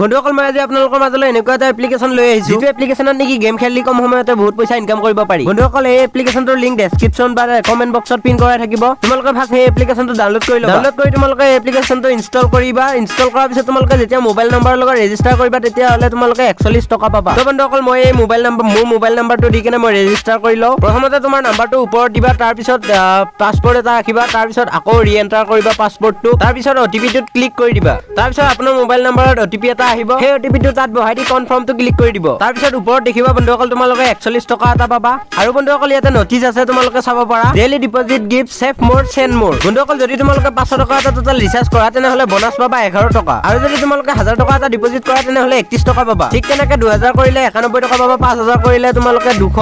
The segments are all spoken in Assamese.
বন্ধুসকল মই আজি আপোনালোকৰ মাজলৈ এনেকুৱা এটা এপ্লিকেশ্যন লৈ আহিছো। যিটো এপ্লিকেশ্যনত নেকি গেম খেলি কম সময়তে বহুত পইচা ইনকাম কৰিব পাৰি। বন্ধুসকল এই এপ্লিকেশ্যনটোৰ লিংক ডেছক্ৰিপশ্যন বা কমেণ্ট বক্সত পিন কৰাই থাকিব। তোমালোকে ফাৰ্ষ্ট সেই এপ্লিকেশ্যনটো ডাউনলোড কৰি ল'বা। ডাউনলোড কৰি তোমালোকে এই এপ্লিকেশ্যনটো ইনষ্টল কৰিবা। ইনষ্টল কৰাৰ পিছত তোমালোকে যেতিয়া মোবাইল নম্বৰৰ লগত ৰেজিষ্টাৰ কৰিবা তেতিয়াহ'লে তোমালোকে একচল্লিছ টকা পাবা। তো বন্ধুসকল মই এই মোবাইল নম্বৰ মোৰ মোবাইল নম্বৰটো দি কিনে মই ৰেজিষ্টাৰ কৰি লওঁ। প্ৰথমতে তোমাৰ নাম্বাৰটো ওপৰত দিবা তাৰপিছত পাছপৰ্ট এটা ৰাখিবা তাৰপিছত আকৌ ৰি এণ্টাৰ কৰিবা পাছপৰ্টটো তাৰপিছত অ' টি পিটোত ক্লিক কৰি দিবা। তাৰপিছত আপোনাৰ মোবাইল নম্বৰত অ' টি পি এটা আহিব। সেই অ' টি পিটো তাত বহাই দি কনফাৰ্মটো ক্লিক কৰি দিব। তাৰপিছত ওপৰত দেখিবা বন্ধুসকল তোমালোকে একচল্লিছ টকা এটা পাবা। আৰু বন্ধুসকল ইয়াতে নটিচ আছে তোমালোকে চাব পাৰা। Daily deposit gift save more send more বন্ধুসকল যদি তোমালোকে পাঁচশ টকা এটা টোটেল ৰিচাৰ্জ কৰা তেনেহ'লে বনাছ পাবা এঘাৰ টকা। আৰু যদি তোমালোকে হাজাৰ টকা এটা ডিপজিট কৰা তেনেহ'লে একত্ৰিছ টকা পাবা। ঠিক তেনেকে দুহেজাৰ কৰিলে একানব্বৈ টকা পাবা পাঁচ হাজাৰ কৰিলে তোমালোকে দুশ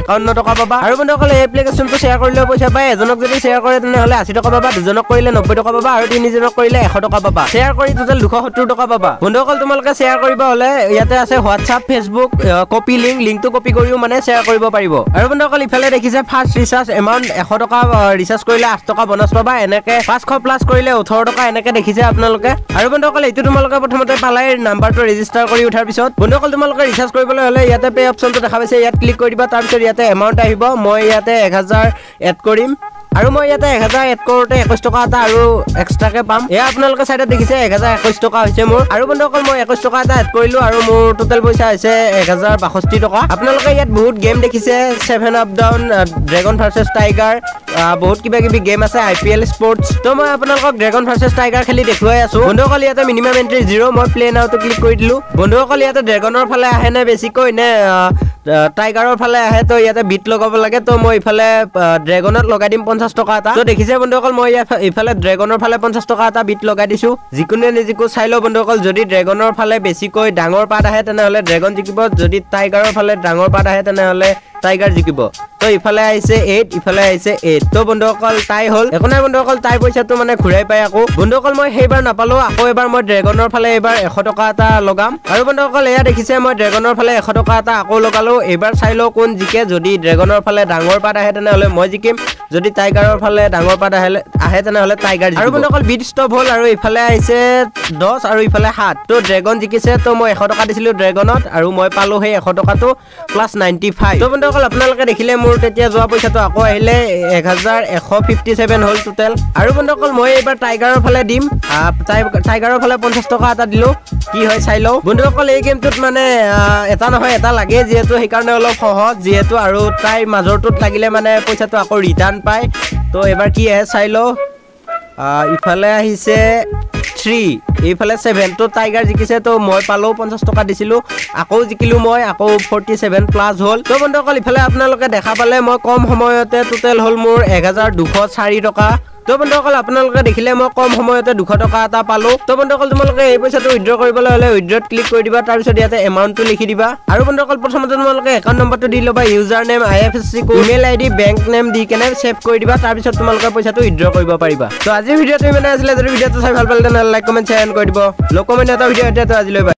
একাৱন্ন টকা পাবা। আৰু বন্ধুসকল এই এপ্লিকেশ্যনটো শ্বেয়াৰ কৰিলেও পইচা পায়। এজনক যদি শ্বেয়াৰ কৰে তেনেহ'লে আশী টকা পাবা। দুজনক কৰিলে নব্বৈ টকা পাবা। আৰু তিনিজনক কৰিলে এশ টকা পাবা। শ্বেয়াৰ কৰি টোটেল দুশ সত্তৰ টকা পাবা। বন্ধুসকল তোমালোকে শ্বেয়াৰ কৰিব হ'লে ইয়াতে আছে হোৱাটছআপ ফেচবুক কপি লিংক লিংকটো কপি কৰিও মানে শ্বেয়াৰ কৰিব পাৰিব। আৰু বন্ধুসকল ইফালে দেখিছে ফাৰ্ষ্ট ৰিচাৰ্জ এমাউণ্ট এশ টকা ৰিচাৰ্জ কৰিলে আঠ টকা বনাছ পাবা এনেকে পাঁচশ প্লাছ কৰিলে ওঠৰ টকা এনেকে দেখিছে আপোনালোকে। আৰু বন্ধুসকল এইটো তোমালোকে প্ৰথমতে পালাই নাম্বাৰটো ৰেজিষ্টাৰ কৰি উঠাৰ পিছত। বন্ধুসকল তোমালোকে ৰিচাৰ্জ কৰিবলৈ হ'লে ইয়াতে পে' অপশ্যনটো দেখা পাইছে ইয়াত ক্লিক কৰি দিবা তাৰপিছত ইয়াতে এমাউণ্ট আহিব মই ইয়াতে এক হাজাৰ এড কৰিম। আৰু মই ইয়াতে এক হাজাৰ এড কৰোঁতে একৈছ টকা এটা আৰু এক্সট্ৰাকে পাম। এয়া আপোনালোকে চাইডত দেখিছে এক হাজাৰ একৈছ টকা হৈছে মোৰ। আৰু বন্ধুসকল মই একৈছ টকা এটা এড কৰিলোঁ আৰু মোৰ টোটেল পইচা হৈছে এক হাজাৰ বাষষ্ঠি টকা। আপোনালোকে ইয়াত বহুত গেম দেখিছে seven up down dragon versus tiger বহুত কিবা কিবি গেম আছে আই পি এল স্পৰ্টছ তো মই আপোনালোকক ড্ৰেগন ভাৰ্চেছ টাইগাৰ খেলি দেখুৱাই আছো। বন্ধুসকল ইয়াতে মিনিমাম এণ্ট্ৰি জিৰ' মই প্লে নাওটো ক্লিক কৰি দিলোঁ। বন্ধুসকল ইয়াতে ড্ৰেগনৰ ফালে আহে নে বেছিকৈ নে টাইগাৰৰ ফালে আহে তো ইয়াতে বিট লগাব লাগে তো মই ইফালে ড্ৰেগনত লগাই দিম পঞ্চাছ টকা এটা। তো দেখিছে বন্ধুসকল মই ইফালে ড্ৰেগনৰ ফালে পঞ্চাছ টকা এটা বিট লগাই দিছোঁ। যিকোনোৱে নিজিকো চাই লওঁ বন্ধুসকল যদি ড্ৰেগনৰ ফালে বেছিকৈ ডাঙৰ পাত আহে তেনেহ'লে ড্ৰেগন জিকিব। যদি টাইগাৰৰ ফালে ডাঙৰ পাত আহে তেনেহ'লে টাইগাৰ জিকিব। তো ইফালে আহিছে এইট ইফালে আহিছে এইট তো বন্ধুসকল তাই হ'ল। একো নাই বন্ধুসকল তাই পইচাটো মানে ঘূৰাই পাই আকৌ। বন্ধুসকল মই সেইবাৰ নাপালো আকৌ এবাৰ মই ড্ৰেগনৰ ফালে এইবাৰ এশ টকা এটা লগাম। আৰু বন্ধুসকল এয়া দেখিছে মই ড্ৰেগনৰ ফালে এশ টকা এটা আকৌ লগালো। এইবাৰ চাই লওঁ কোন জিকে। যদি ড্ৰেগনৰ ফালে ডাঙৰ পাত আহে তেনেহ'লে মই জিকিম। যদি টাইগাৰৰ ফালে ডাঙৰ পাত আহে আহে তেনেহ'লে টাইগাৰ আৰু বন্ধুসকল বিট ষ্টপ হ'ল আৰু ইফালে আহিছে দহ আৰু ইফালে সাত। তো ড্ৰেগন জিকিছে তো মই এশ টকা দিছিলোঁ ড্ৰেগনত আৰু মই পালোঁ সেই এশ টকাটো প্লাছ নাইণ্টি ফাইভ তো বন্ধুসকল আপোনালোকে দেখিলে মোৰ তেতিয়া যোৱা পইচাটো আকৌ আহিলে এক হাজাৰ এশ ফিফটি ছেভেন হ'ল টোটেল আৰু বন্ধুসকল মই এইবাৰ টাইগাৰৰ ফালে দিম। টাইগাৰৰ ফালে পঞ্চাছ টকা এটা দিলোঁ। কি হয় চাই লওঁ। বন্ধুসকল এই গেমটোত মানে এটা নহয় এটা লাগে যিহেতু সেইকাৰণে অলপ সহজ যিহেতু আৰু তাইৰ মাজৰটোত লাগিলে মানে পইচাটো আকৌ ৰিটাৰ্ণ পায়। তো এবাৰ কি আহে চাই লওঁ। ইফালে আহিছে থ্ৰী এইফালে ছেভেনটো টাইগাৰ জিকিছে তো মই পালোঁ পঞ্চাছ টকা দিছিলোঁ আকৌ জিকিলোঁ মই আকৌ ফৰ্টি ছেভেন প্লাছ হ'ল। তো বন্ধুসকল ইফালে আপোনালোকে দেখা পালে মই কম সময়তে টোটেল হ'ল মোৰ এক হাজাৰ দুশ চাৰি টকা। তো বন্ধুসকল আপোনালোকে দেখিলে মই কম সময়তে দুশ টকা এটা পালোঁ। তো বন্ধুসকল তোমালোকে এই পইচাটো উইড্ৰ কৰিবলৈ হ'লে উইড্ৰত ক্লিক কৰি দিবা তাৰপিছত ইয়াতে এমাউণ্টটো লিখি দিবা। আৰু বন্ধুসকল প্ৰথমতে তোমালোকে একাউণ্ট নম্বৰটো দি ল'বা user name I F S C email I D bank name দি কেনে ছেভ কৰি দিবা তাৰপিছত তোমালোকে পইচাটো উইড্ৰ কৰিব পাৰিবা। তো আজিৰ ভিডিঅ'টো ইমানে আছিলে যদি ভিডিঅ'টো চাই ভাল পালে তেনেহ'লে লাইক কমেণ্ট শ্বেয়াৰ কৰি দিব। লগ কমেণ্ট এটা ভিডিঅ' এতিয়াতো আজিলৈ